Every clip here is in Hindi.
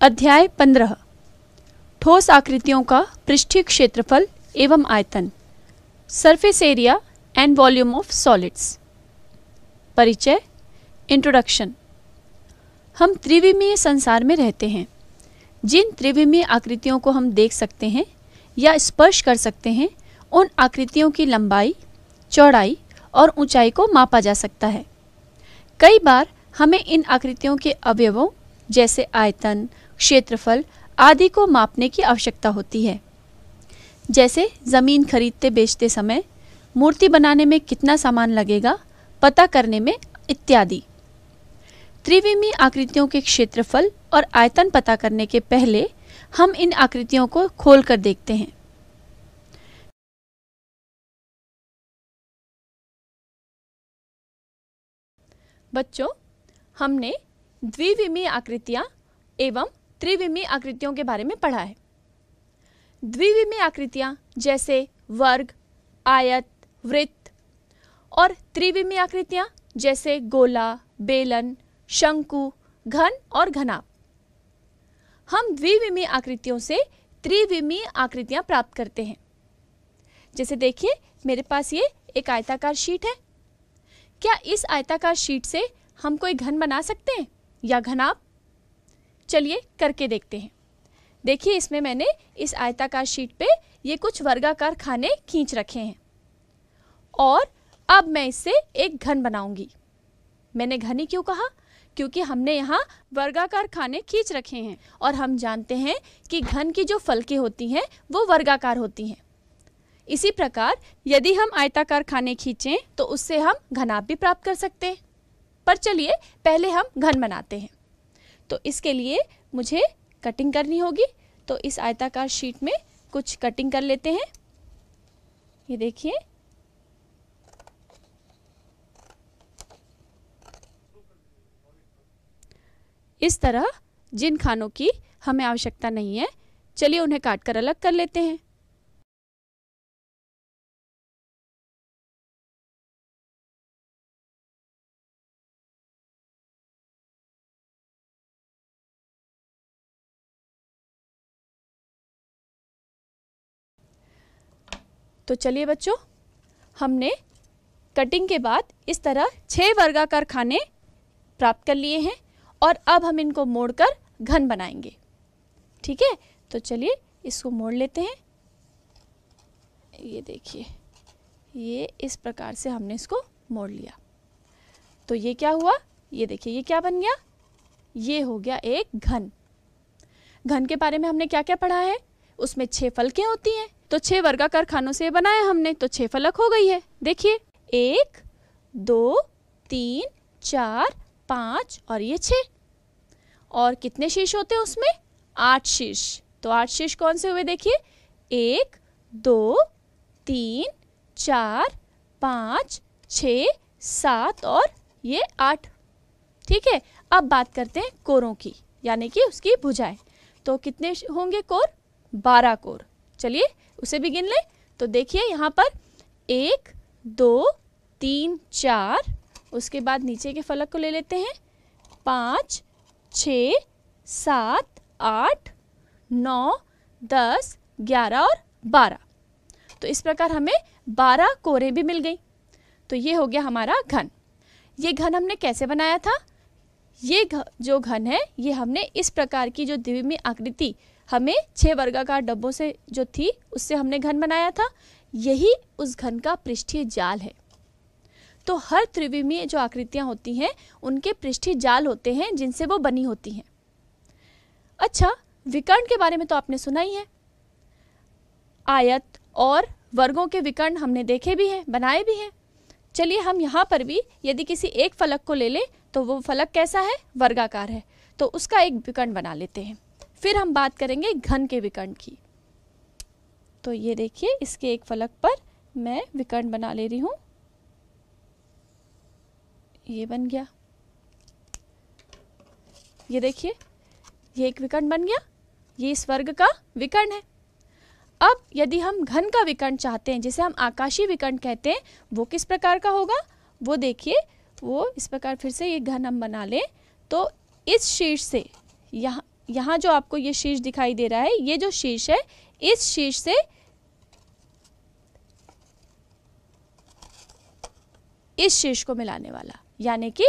अध्याय पंद्रह। ठोस आकृतियों का पृष्ठीय क्षेत्रफल एवं आयतन। Surface area and volume of solids परिचय इंट्रोडक्शन हम त्रिविमीय संसार में रहते हैं। जिन त्रिविमीय आकृतियों को हम देख सकते हैं या स्पर्श कर सकते हैं, उन आकृतियों की लंबाई, चौड़ाई और ऊंचाई को मापा जा सकता है। कई बार हमें इन आकृतियों के अवयवों जैसे आयतन क्षेत्रफल आदि को मापने की आवश्यकता होती है। जैसे ज़मीन खरीदते बेचते समय, मूर्ति बनाने में कितना सामान लगेगा, पता करने में इत्यादि। त्रिविमी आकृतियों के क्षेत्रफल और आयतन पता करने के पहले हम इन आकृतियों को खोलकर देखते हैं। बच्चों, हमने द्विविमीय आकृतियाँ एवं त्रिविमीय आकृतियों के बारे में पढ़ा है। द्विविमीय आकृतियाँ जैसे वर्ग, आयत, वृत्त और त्रिविमीय आकृतियाँ जैसे गोला, बेलन, शंकु, घन और घनाप हम द्विविमीय आकृतियों से त्रिविमीय आकृतियाँ प्राप्त करते हैं। जैसे देखिए, मेरे पास ये एक आयताकार शीट है। क्या इस आयताकार शीट से हम कोई घन बना सकते हैं या घनाप चलिए करके देखते हैं। देखिए इसमें मैंने इस आयताकार शीट पे ये कुछ वर्गाकार खाने खींच रखे हैं। और अब मैं इससे एक घन बनाऊँगी। मैंने घनी क्यों कहा? क्योंकि हमने यहाँ वर्गाकार खाने खींच रखे हैं और हम जानते हैं कि घन की जो फलकें होती हैं, वो वर्गाकार होती हैं। इसी प्रकार यदि हम आयताकार खाने खींचें तो उससे हम घनाप भी प्राप्त कर सकते हैं। पर चलिए पहले हम घन बनाते हैं। तो इसके लिए मुझे कटिंग करनी होगी। तो इस आयताकार शीट में कुछ कटिंग कर लेते हैं। ये देखिए। इस तरह जिन खानों की हमें आवश्यकता नहीं है, चलिए उन्हें काट कर अलग कर लेते हैं। तो चलिए बच्चों, हमने कटिंग के बाद इस तरह छः वर्गाकार खाने प्राप्त कर लिए हैं और अब हम इनको मोड़कर घन बनाएँगे। ठीक है? तो चलिए इसको मोड़ लेते हैं। ये देखिए, ये इस प्रकार से हमने इसको मोड़ लिया। तो ये क्या हुआ? ये देखिए, ये क्या बन गया? ये हो गया एक घन। घन के बारे में हमने क्या क्या पढ़ा है? उसमें छः फलकें होती हैं तो छह वर्गाकार खानों से बनाया हमने तो छह फलक हो गई है। देखिए, एक, दो, तीन, चार, पाँच और ये छः और कितने शीश होते हैं उसमें? आठ शीश तो आठ शीश कौन से हुए देखिए? एक, दो, तीन, चार, पाँच छ सात और ये आठ। ठीक है, अब बात करते हैं कोरों की, यानी कि उसकी भुजाएँ। तो कितने होंगे कोर? बारह कोर। चलिए उसे भी गिन लें। तो देखिए यहाँ पर एक दो तीन चार उसके बाद नीचे के फलक को ले लेते हैं। पाँच छ सात आठ नौ दस ग्यारह और बारह। तो इस प्रकार हमें बारह कोरें भी मिल गई। तो ये हो गया हमारा घन। ये घन हमने कैसे बनाया था? ये घ, जो घन है ये हमने इस प्रकार की जो द्विमीय आकृति हमें छह वर्गाकार डब्बों से जो थी, उससे हमने घन बनाया था। यही उस घन का पृष्ठीय जाल है। तो हर त्रिविमीय जो आकृतियाँ होती हैं, उनके पृष्ठीय जाल होते हैं, जिनसे वो बनी होती हैं। अच्छा विकर्ण के बारे में तो आपने सुना ही है। आयत और वर्गों के विकर्ण हमने देखे भी हैं, बनाए भी हैं। चलिए हम यहाँ पर भी, यदि किसी एक फलक को ले लें तो वो फलक कैसा है? वर्गाकार है। तो उसका एक विकर्ण बना लेते हैं। फिर हम बात करेंगे घन के विकर्ण की। तो ये देखिए, इसके एक फलक पर मैं विकर्ण बना ले रही हूँ। ये बन गया। ये देखिए, ये एक विकर्ण बन गया। ये इस वर्ग का विकर्ण है। अब यदि हम घन का विकर्ण चाहते हैं, जिसे हम आकाशीय विकर्ण कहते हैं, वो किस प्रकार का होगा? वो देखिए, वो इस प्रकार फिर से ये घन हम बना लें। तो इस शीर्ष से, यहाँ यहाँ जो आपको ये शीर्ष दिखाई दे रहा है, ये जो शीर्ष है, इस शीर्ष से इस शीर्ष को मिलाने वाला। यानी कि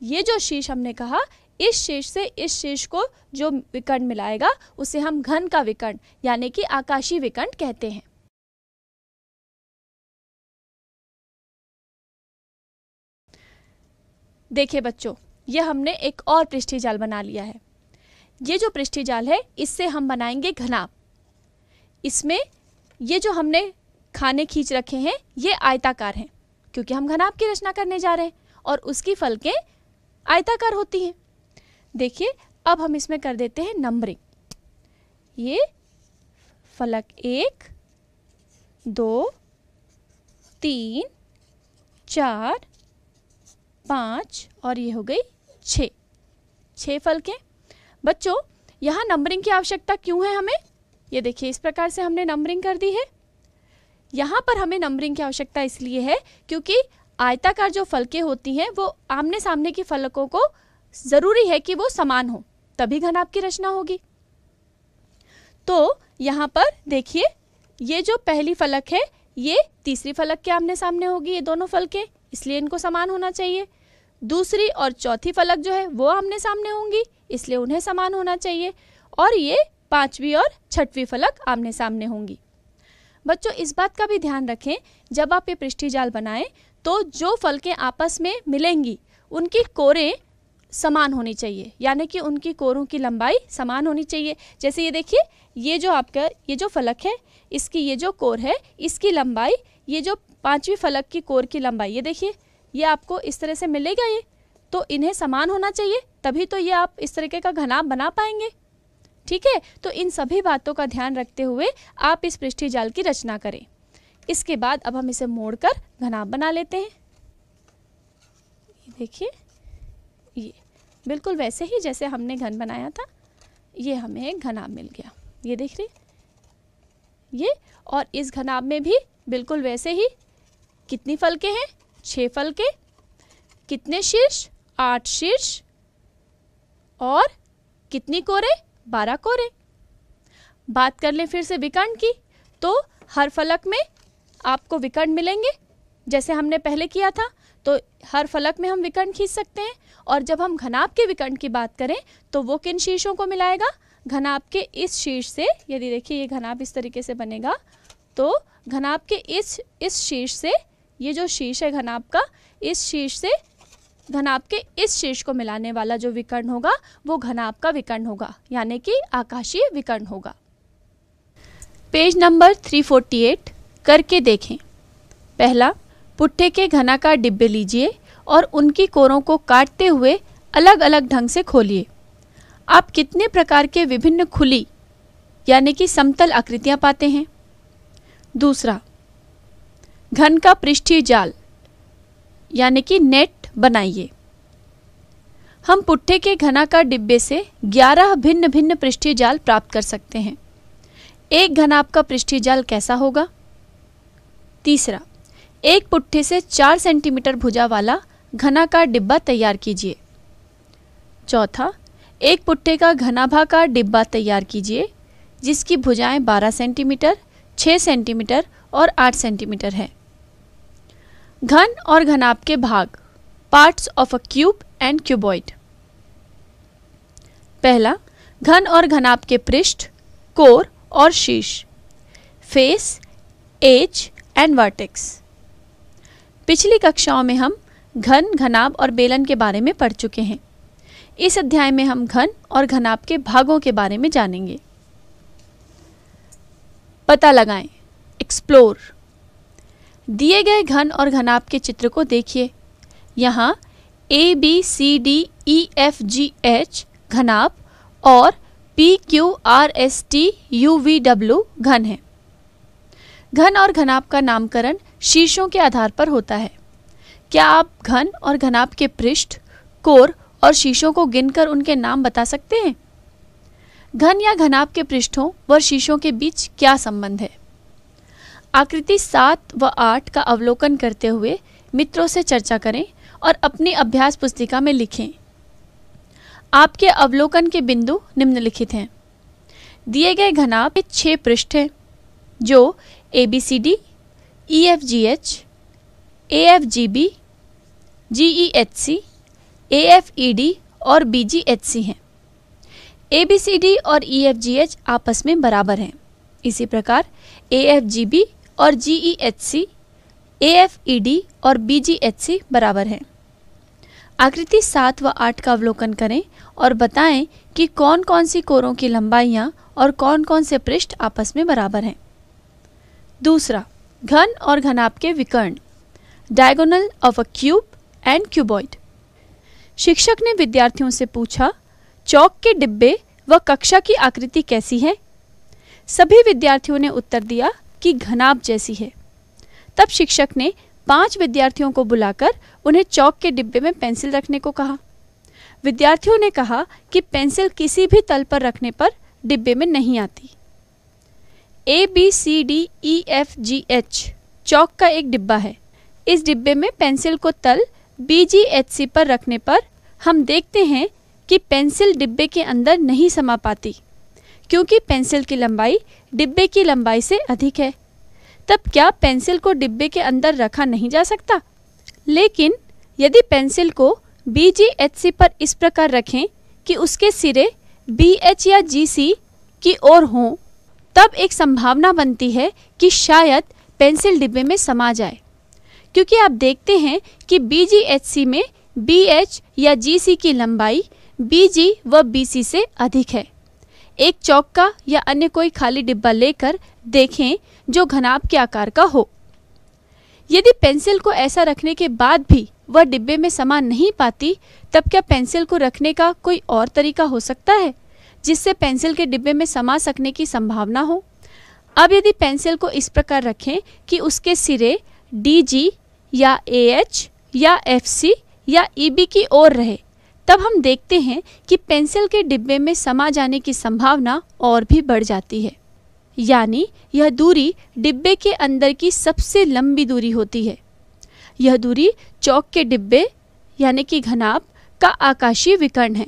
ये जो शीर्ष हमने कहा, इस शीर्ष से इस शीर्ष को जो विकर्ण मिलाएगा, उसे हम घन का विकर्ण, यानी कि आकाशीय विकर्ण कहते हैं। देखिए बच्चों, ये हमने एक और पृष्ठी जाल बना लिया है। ये जो पृष्ठी जाल है, इससे हम बनाएँगे घनाप इसमें ये जो हमने खाने खींच रखे हैं, ये आयताकार हैं, क्योंकि हम घनाप की रचना करने जा रहे हैं, और उसकी फलकें आयताकार होती हैं। देखिए, अब हम इसमें कर देते हैं नंबरिंग। ये फलक एक, दो, तीन, चार, पाँच, और ये हो गई छ। छः फलकें। बच्चों, यहाँ नंबरिंग की आवश्यकता क्यों है हमें? ये देखिए, इस प्रकार से हमने नंबरिंग कर दी है। यहाँ पर हमें नंबरिंग की आवश्यकता इसलिए है क्योंकि आयताकार जो फलकें होती हैं, वो आमने सामने की फलकों को ज़रूरी है कि वो समान हो, तभी घनाप की रचना होगी। तो यहाँ पर देखिए, ये जो पहली फलक है, ये तीसरी फलक के आमने सामने होगी, ये दोनों फलकें, इसलिए इनको समान होना चाहिए। दूसरी और चौथी फलक जो है, वो आमने सामने होंगी, इसलिए उन्हें समान होना चाहिए। और ये पांचवी और छठवीं फलक आमने सामने होंगी। बच्चों, इस बात का भी ध्यान रखें, जब आप ये पृष्ठी जाल बनाएँ तो जो फलकें आपस में मिलेंगी, उनकी कोरें समान होनी चाहिए। यानी कि उनकी कोरों की लंबाई समान होनी चाहिए। जैसे ये देखिए, ये जो आपका, ये जो फलक है, इसकी ये जो कोर है, इसकी लंबाई, ये जो पांचवी फलक की कोर की लंबाई, ये देखिए ये आपको इस तरह से मिलेगा ये। तो इन्हें समान होना चाहिए, तभी तो ये आप इस तरीके का घनाभ बना पाएँगे। ठीक है? तो इन सभी बातों का ध्यान रखते हुए आप इस पृष्ठी जाल की रचना करें। इसके बाद अब हम इसे मोड़कर घनाभ बना लेते हैं। देखिए, ये बिल्कुल वैसे ही जैसे हमने घन बनाया था, ये हमें घनाभ मिल गया। ये देख रहे, ये और इस घनाभ में भी बिल्कुल वैसे ही कितनी फलके हैं? छः फलके कितने शीर्ष? आठ शीर्ष। और कितनी कोरे? बारह कोरे। बात कर लें फिर से विकर्ण की तो हर फलक में आपको विकर्ण मिलेंगे। जैसे हमने पहले किया था तो हर फलक में हम विकर्ण खींच सकते हैं। और जब हम घनाप के विकर्ण की बात करें तो वो किन शीर्षों को मिलाएगा? घनाप के इस शीर्ष से, यदि देखिए ये घनाप इस तरीके से बनेगा तो घनाप के इस इस शीर्ष से ये जो शीर्ष है घनाप का, इस शीर्ष से घनाप के इस शीर्ष को मिलाने वाला जो विकर्ण होगा, वो घनाप का विकर्ण होगा, यानी कि आकाशीय विकर्ण होगा। पेज नंबर 348 करके देखें। पहला, पुट्ठे के घनाकार डिब्बे लीजिए और उनकी कोरों को काटते हुए अलग अलग ढंग से खोलिए। आप कितने प्रकार के विभिन्न खुली, यानी कि समतल आकृतियाँ पाते हैं? दूसरा घन का पृष्ठीय जाल, यानी कि नेट बनाइए। हम पुट्ठे के घनाकार डिब्बे से 11 भिन्न भिन्न पृष्ठीय जाल प्राप्त कर सकते हैं। एक घनाप का पृष्ठीय जाल कैसा होगा? तीसरा, एक पुट्ठे से चार सेंटीमीटर भुजा वाला घनाकार डिब्बा तैयार कीजिए। चौथा, एक पुट्ठे का घनाभाकार डिब्बा तैयार कीजिए, जिसकी भुजाएँ 12 सेंटीमीटर 6 सेंटीमीटर और 8 सेंटीमीटर है। घन और घनाप के भाग parts of a cube and cuboid पहला, घन और घनाप के पृष्ठ, कोर और शीर्ष फेस एज एंड वर्टेक्स पिछली कक्षाओं में हम घन घनाप और बेलन के बारे में पढ़ चुके हैं। इस अध्याय में हम घन और घनाप के भागों के बारे में जानेंगे। पता लगाएँ एक्सप्लोर दिए गए घन और घनाप के चित्र को देखिए। यहाँ A B C D E F G H घनाप और P Q R S T U V W घन है। घन और घनाप का नामकरण शीर्षों के आधार पर होता है। क्या आप घन और घनाप के पृष्ठ, कोर और शीशों को गिनकर उनके नाम बता सकते हैं? घन या घनाप के पृष्ठों व शीशों के बीच क्या संबंध है? आकृति सात व आठ का अवलोकन करते हुए मित्रों से चर्चा करें और अपनी अभ्यास पुस्तिका में लिखें। आपके अवलोकन के बिंदु निम्नलिखित हैं। दिए गए घनाभ में छह पृष्ठ हैं, जो A B C D E F G H A F G B G E H C A F E D और बी जी एच सी हैं। ए बी सी डी और ई एफ़ जी एच आपस में बराबर हैं। इसी प्रकार ए एफ़ जी बी और G E H C A F E D और बी जी एच सी बराबर हैं। आकृति सात व आठ का अवलोकन करें और बताएँ कि कौन कौन सी कोरों की लंबाइयाँ और कौन कौन से पृष्ठ आपस में बराबर हैं। दूसरा, घन और घनाप के विकर्ण diagonal of a cube and cuboid शिक्षक ने विद्यार्थियों से पूछा, चौक के डिब्बे व कक्षा की आकृति कैसी है? सभी विद्यार्थियों ने उत्तर दिया कि घनाप जैसी है। तब शिक्षक ने पाँच विद्यार्थियों को बुलाकर उन्हें चौक के डिब्बे में पेंसिल रखने को कहा। विद्यार्थियों ने कहा कि पेंसिल किसी भी तल पर रखने पर डिब्बे में नहीं आती। A, B, C, D, E, F, G, H chalk का एक डिब्बा है। इस डिब्बे में पेंसिल को तल बी, जी, एच, सी पर रखने पर हम देखते हैं कि पेंसिल डिब्बे के अंदर नहीं समा पाती। क्योंकि पेंसिल की लंबाई डिब्बे की लंबाई से अधिक है। तब क्या पेंसिल को डिब्बे के अंदर रखा नहीं जा सकता? लेकिन यदि पेंसिल को बी जी एच सी पर इस प्रकार रखें कि उसके सिरे बी एच या जी सी की ओर हों, तब एक संभावना बनती है कि शायद पेंसिल डिब्बे में समा जाए। क्योंकि आप देखते हैं कि बी जी एच सी में बी एच या जी सी की लंबाई बी जी व बी सी से अधिक है। एक चौक का या अन्य कोई खाली डिब्बा लेकर देखें जो घनाभ के आकार का हो। यदि पेंसिल को ऐसा रखने के बाद भी वह डिब्बे में समा नहीं पाती, तब क्या पेंसिल को रखने का कोई और तरीका हो सकता है, जिससे पेंसिल के डिब्बे में समा सकने की संभावना हो? अब यदि पेंसिल को इस प्रकार रखें कि उसके सिरे डी जी या ए एच या एफ़ सी या ई e बी की ओर रहे तब हम देखते हैं कि पेंसिल के डिब्बे में समा जाने की संभावना और भी बढ़ जाती है। यानी, यह दूरी डिब्बे के अंदर की सबसे लंबी दूरी होती है। यह दूरी चौक के डिब्बे, यानी कि घनाभ, का आकाशीय विकर्ण है।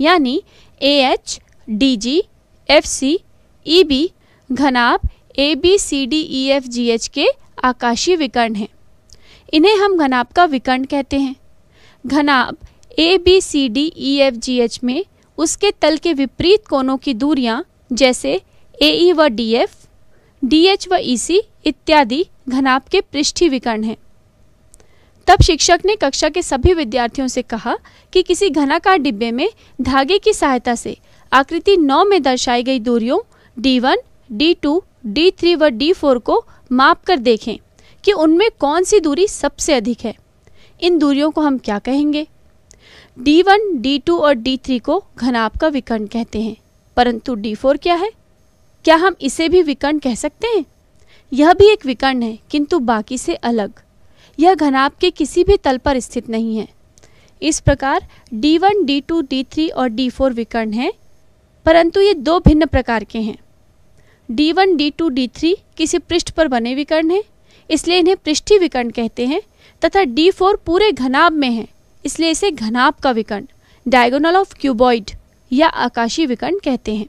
यानी A H D G F C E B घनाभ A B C D E F G H के आकाशीय विकर्ण हैं। इन्हें हम घनाभ का विकर्ण कहते हैं। घनाभ A B C D E F G H में उसके तल के विपरीत कोनों की दूरियाँ जैसे ए ई व डी एफ़ डी एच व ई सी इत्यादि घनाभ के पृष्ठी विकर्ण हैं। तब शिक्षक ने कक्षा के सभी विद्यार्थियों से कहा कि किसी घनाकार डिब्बे में धागे की सहायता से आकृति नौ में दर्शाई गई दूरियों D1, D2, D3 व D4 को माप कर देखें कि उनमें कौन सी दूरी सबसे अधिक है। इन दूरियों को हम क्या कहेंगे? D1, D2 और D3 को घनाभ का विकर्ण कहते हैं। परंतु D4 क्या है? क्या हम इसे भी विकर्ण कह सकते हैं? यह भी एक विकर्ण है किंतु बाकी से अलग। यह घनाभ के किसी भी तल पर स्थित नहीं है। इस प्रकार D1, D2, D3 और D4 विकर्ण हैं परंतु ये दो भिन्न प्रकार के हैं। D1, D2, D3 किसी पृष्ठ पर बने विकर्ण हैं इसलिए इन्हें पृष्ठी विकर्ण कहते हैं तथा D4 पूरे घनाभ में है। इसलिए इसे घनाभ का विकर्ण डायगोनल ऑफ़ क्यूबॉइड या आकाशीय विकर्ण कहते हैं।